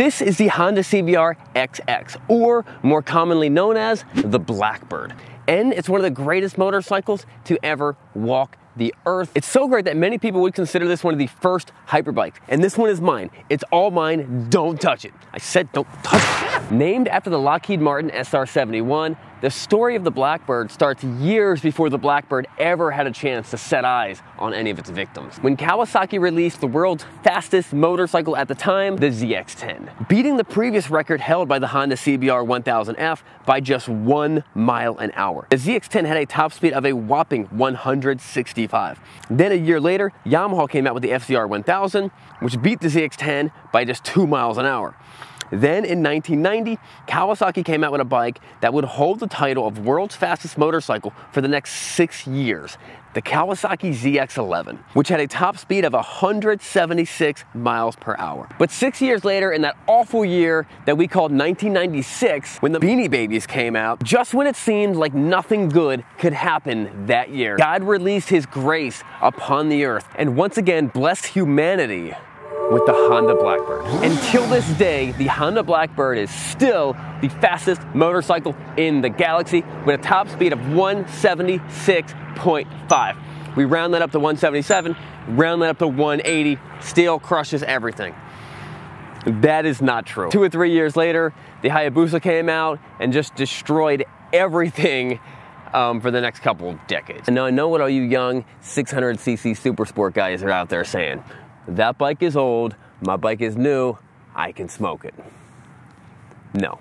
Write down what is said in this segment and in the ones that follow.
This is the Honda CBR XX, or more commonly known as the Blackbird. And it's one of the greatest motorcycles to ever walk the earth. It's so great that many people would consider this one of the first hyperbikes. And this one is mine. It's all mine. Don't touch it. I said don't touch it. Named after the Lockheed Martin SR-71, the story of the Blackbird starts years before the Blackbird ever had a chance to set eyes on any of its victims. When Kawasaki released the world's fastest motorcycle at the time, the ZX-10, beating the previous record held by the Honda CBR 1000F by just one mile an hour. The ZX-10 had a top speed of a whopping 165. Then a year later, Yamaha came out with the FZR 1000, which beat the ZX-10 by just two miles an hour. Then in 1990, Kawasaki came out with a bike that would hold the title of world's fastest motorcycle for the next six years. The Kawasaki ZX11, which had a top speed of 176 miles per hour. But six years later, in that awful year that we called 1996, when the Beanie Babies came out, just when it seemed like nothing good could happen that year, God released His grace upon the earth and once again blessed humanity with the Honda Blackbird. Until this day, the Honda Blackbird is still the fastest motorcycle in the galaxy with a top speed of 176.5. We round that up to 177, round that up to 180, still crushes everything. That is not true. Two or three years later, the Hayabusa came out and just destroyed everything um, for the next couple of decades. And now I know what all you young 600cc super sport guys are out there saying. That bike is old, my bike is new, I can smoke it. No,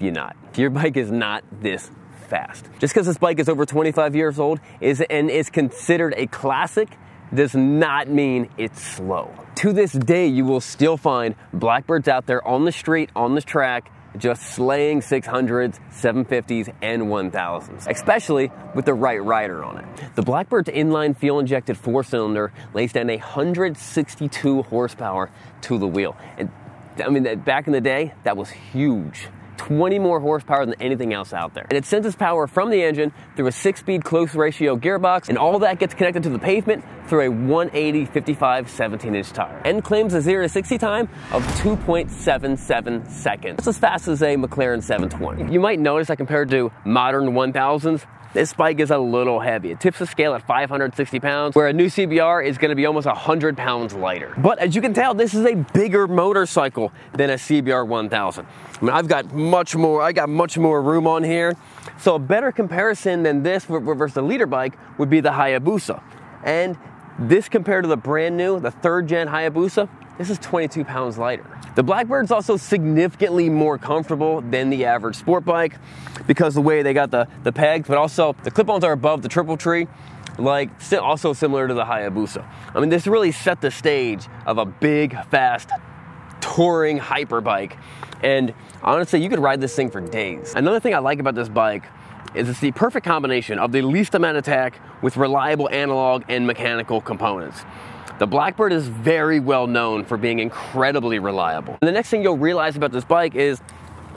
you're not. Your bike is not this fast. Just because this bike is over 25 years old is and is considered a classic does not mean it's slow. To this day, you will still find Blackbirds out there on the street, on the track, just slaying 600s, 750s, and 1000s, especially with the right rider on it. The Blackbird's inline fuel injected four cylinder lays down 162 horsepower to the wheel. And I mean, that back in the day, that was huge. 20 more horsepower than anything else out there. And it sends its power from the engine through a six speed close ratio gearbox, and all that gets connected to the pavement through a 180 55 17 inch tire. And claims a 0 to 60 time of 2.77 seconds. That's as fast as a McLaren 720. You might notice that compared to modern 1000s, this bike is a little heavy. It tips the scale at 560 pounds, where a new CBR is gonna be almost 100 pounds lighter. But as you can tell, this is a bigger motorcycle than a CBR 1000. I mean, I've got much more, I got much more room on here. So a better comparison than this versus the liter bike would be the Hayabusa. And this compared to the brand new, the third gen Hayabusa, this is 22 pounds lighter. The Blackbird's also significantly more comfortable than the average sport bike because the way they got the, the pegs, but also the clip-ons are above the triple tree, like also similar to the Hayabusa. I mean, this really set the stage of a big, fast, touring hyper bike. And honestly, you could ride this thing for days. Another thing I like about this bike is it's the perfect combination of the least amount of tech with reliable analog and mechanical components. The Blackbird is very well known for being incredibly reliable. And the next thing you'll realize about this bike is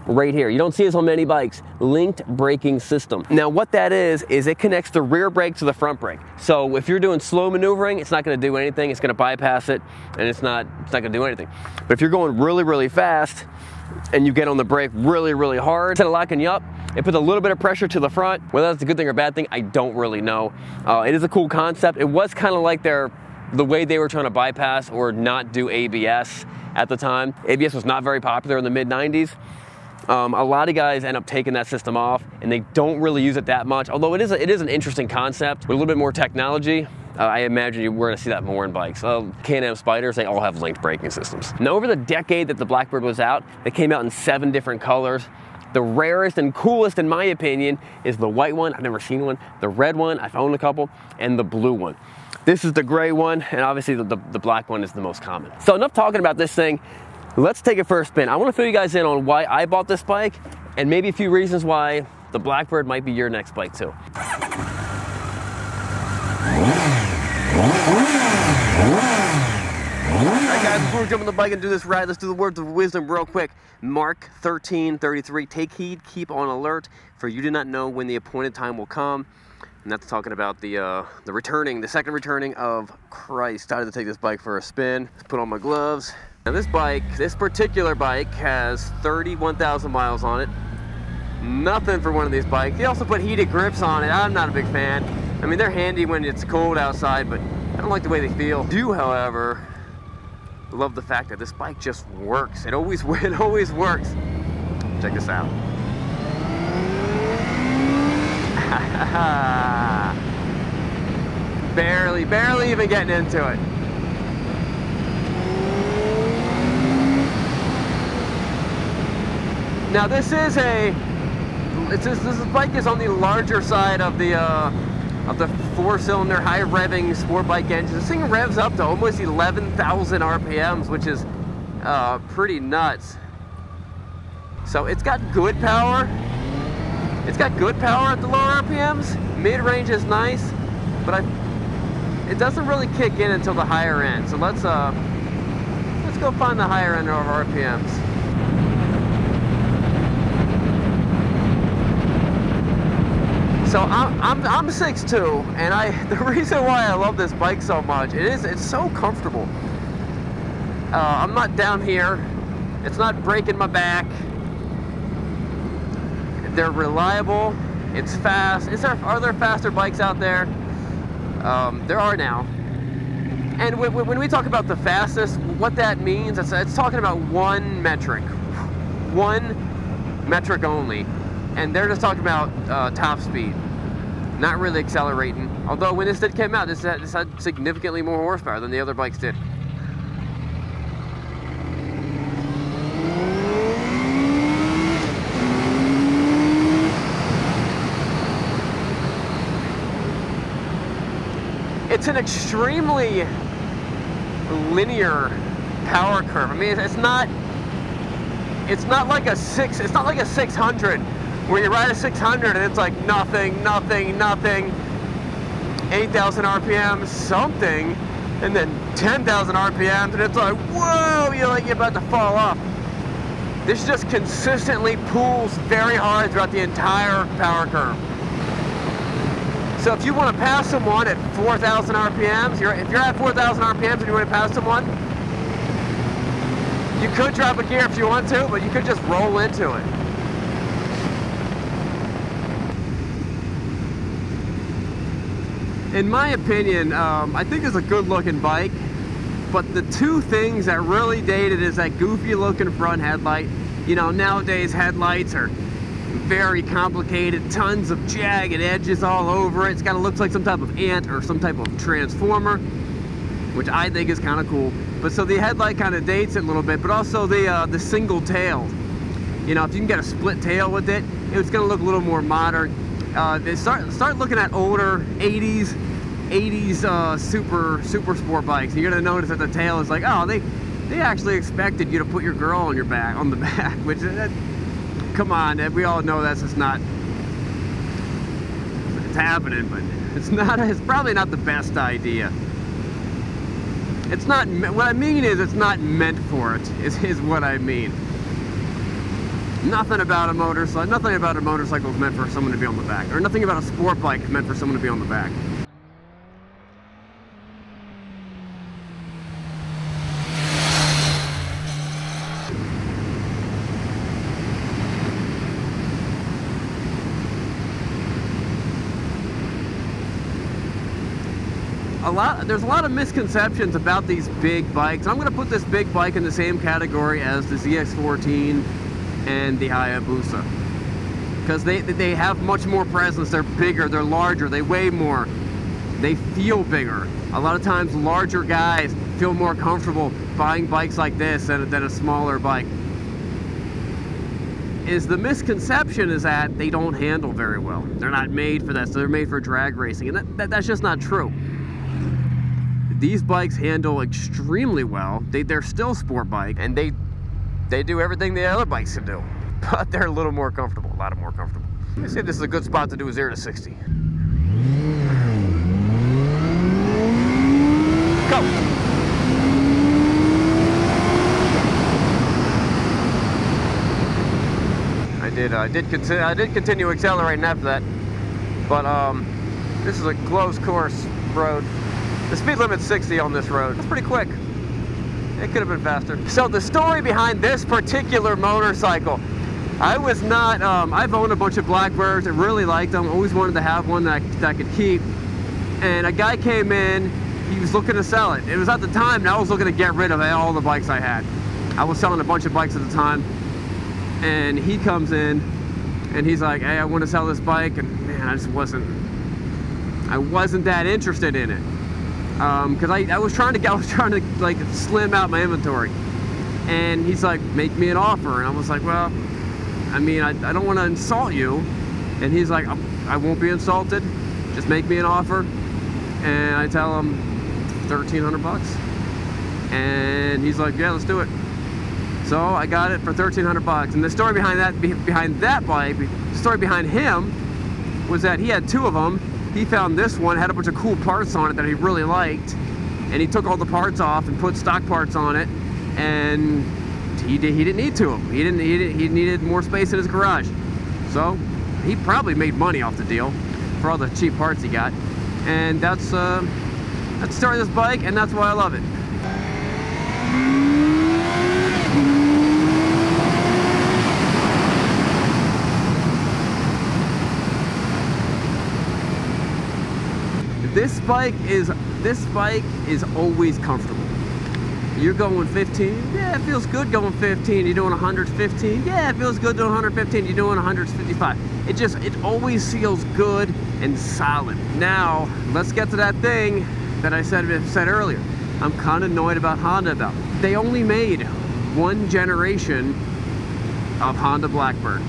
right here. You don't see this on many bikes, linked braking system. Now what that is, is it connects the rear brake to the front brake. So if you're doing slow maneuvering, it's not gonna do anything, it's gonna bypass it, and it's not, it's not gonna do anything. But if you're going really, really fast, and you get on the brake really, really hard, instead of locking you up, it puts a little bit of pressure to the front. Whether that's a good thing or bad thing, I don't really know. Uh, it is a cool concept. It was kind of like their the way they were trying to bypass or not do ABS at the time. ABS was not very popular in the mid 90s. Um, a lot of guys end up taking that system off and they don't really use it that much. Although it is, a, it is an interesting concept with a little bit more technology. Uh, I imagine you, we're to see that more in bikes. Uh, Can-Am Spyders, they all have linked braking systems. Now, over the decade that the Blackbird was out, they came out in seven different colors. The rarest and coolest, in my opinion, is the white one. I've never seen one. The red one, I've owned a couple, and the blue one. This is the gray one, and obviously the, the, the, black one is the most common. So enough talking about this thing. Let's take it for a spin. I wanna fill you guys in on why I bought this bike, and maybe a few reasons why the Blackbird might be your next bike too. All right, guys, before we jump on the bike and do this ride, let's do the words of wisdom real quick. Mark 13, 33, take heed, keep on alert, for you do not know when the appointed time will come and that's talking about the uh, the returning, the second returning of Christ. I had to take this bike for a spin, put on my gloves, Now this bike, this particular bike has 31,000 miles on it. Nothing for one of these bikes. They also put heated grips on it. I'm not a big fan. I mean, they're handy when it's cold outside, but I don't like the way they feel. Do, however, love the fact that this bike just works. It always, it always works. Check this out. barely, barely even getting into it. Now this is a, it's this, this bike is on the larger side of the uh, of the four-cylinder high-revving sport bike engine. This thing revs up to almost 11,000 RPMs, which is uh, pretty nuts. So it's got good power. It's got good power at the lower RPMs. Mid-range is nice, but I, it doesn't really kick in until the higher end. So let's uh, let's go find the higher end of our RPMs. So I'm, I'm, I'm 6'2", and I the reason why I love this bike so much, it is it's so comfortable. Uh, I'm not down here. It's not breaking my back. They're reliable. It's fast. Is there, are there faster bikes out there? Um, there are now. And when we talk about the fastest, what that means, it's, it's talking about one metric. One metric only. And they're just talking about uh, top speed not really accelerating. Although when this did came out, this had, this had significantly more horsepower than the other bikes did. It's an extremely linear power curve. I mean, it's not, it's not like a six, it's not like a 600 where you ride a 600 and it's like nothing, nothing, nothing, 8,000 RPM, something, and then 10,000 RPM, and it's like, whoa, you're like you're about to fall off. This just consistently pulls very hard throughout the entire power curve. So if you want to pass someone at 4,000 RPMs, you're, if you're at 4,000 RPMs and you want to pass someone, you could drop a gear if you want to, but you could just roll into it. in my opinion, um, I think it's a good looking bike, but the two things that really dated is that goofy looking front headlight. You know, nowadays headlights are very complicated, tons of jagged edges all over it. It's kind of looks like some type of ant or some type of transformer, which I think is kind of cool. But so the headlight kind of dates it a little bit, but also the uh, the single tail. You know, if you can get a split tail with it, it's going to look a little more modern. Uh, start start looking at older 80s 80s uh, super super sport bikes. You're gonna notice that the tail is like, oh, they they actually expected you to put your girl on your back on the back, which come on, we all know that's just not it's happening, but it's not. It's probably not the best idea. It's not. What I mean is, it's not meant for it. Is is what I mean. Nothing about a motorcycle. Nothing about a motorcycle is meant for someone to be on the back, or nothing about a sport bike is meant for someone to be on the back. Lot there's a lot of misconceptions about these big bikes. I'm going to put this big bike in the same category as the ZX14 and the Hayabusa. Because they, they have much more presence, they're bigger, they're larger, they weigh more, they feel bigger. A lot of times larger guys feel more comfortable buying bikes like this than, than a smaller bike. Is the misconception is that they don't handle very well. They're not made for that, so they're made for drag racing. And that, that that's just not true. These bikes handle extremely well. They, they're still sport bike and they they do everything the other bikes can do, but they're a little more comfortable, a lot more comfortable. I say this is a good spot to do a 0 to 60. Go! I did, uh, I did continue, I did continue accelerating after that, but um, this is a closed course road. The speed limit's 60 on this road. That's pretty quick. it could have been faster. So the story behind this particular motorcycle, I was not, um, I've owned a bunch of Blackbirds. I really liked them. Always wanted to have one that, that I could keep. And a guy came in, he was looking to sell it. It was at the time that I was looking to get rid of all the bikes I had. I was selling a bunch of bikes at the time. And he comes in and he's like, hey, I want to sell this bike. And man, I just wasn't, I wasn't that interested in it. Um, cause I, I was trying to, I was trying to like slim out my inventory. And he's like, make me an offer. And I was like, well, I mean, I, I don't want to insult you. And he's like, I won't be insulted. Just make me an offer. And I tell him 1300 bucks. And he's like, yeah, let's do it. So I got it for 1300 bucks. And the story behind that, behind that bike, the story behind him was that he had two of them. He found this one, had a bunch of cool parts on it that he really liked. And he took all the parts off and put stock parts on it. And he, did, he didn't need to them. He didn't, he didn't, he needed more space in his garage. So he probably made money off the deal for all the cheap parts he got. And that's, uh, that's the story of this bike, and that's why I love it. This bike is this bike is always comfortable. You're going 15, yeah, it feels good going 15. You're doing 115, yeah, it feels good doing 115. You're doing 155. It just, it always feels good and solid. Now, let's get to that thing that I said, said earlier. I'm kind of annoyed about Honda about. They only made one generation of Honda Blackbird.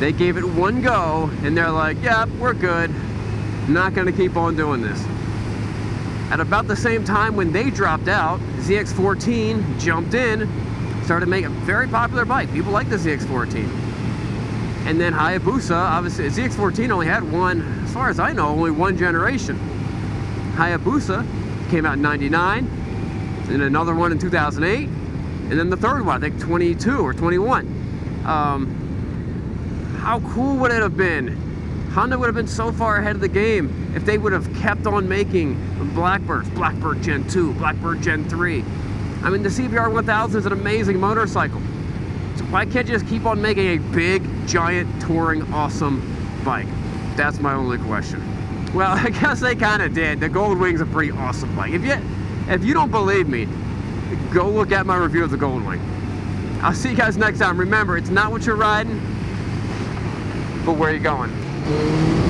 They gave it one go and they're like, yeah, we're good not going to keep on doing this. At about the same time when they dropped out, ZX14 jumped in, started making a very popular bike. People like the ZX14. And then Hayabusa, obviously, ZX14 only had one, as far as I know, only one generation. Hayabusa came out in 99, and another one in 2008, and then the third one, I think 22 or 21. Um, how cool would it have been Honda would have been so far ahead of the game if they would have kept on making Blackbirds, Blackbird Gen 2, Blackbird Gen 3. I mean, the CBR 1000 is an amazing motorcycle. So why can't you just keep on making a big, giant, touring, awesome bike? That's my only question. Well, I guess they kind of did. The Gold Wing's a pretty awesome bike. If you, if you don't believe me, go look at my review of the Gold Wing. I'll see you guys next time. Remember, it's not what you're riding, but where you're going. Música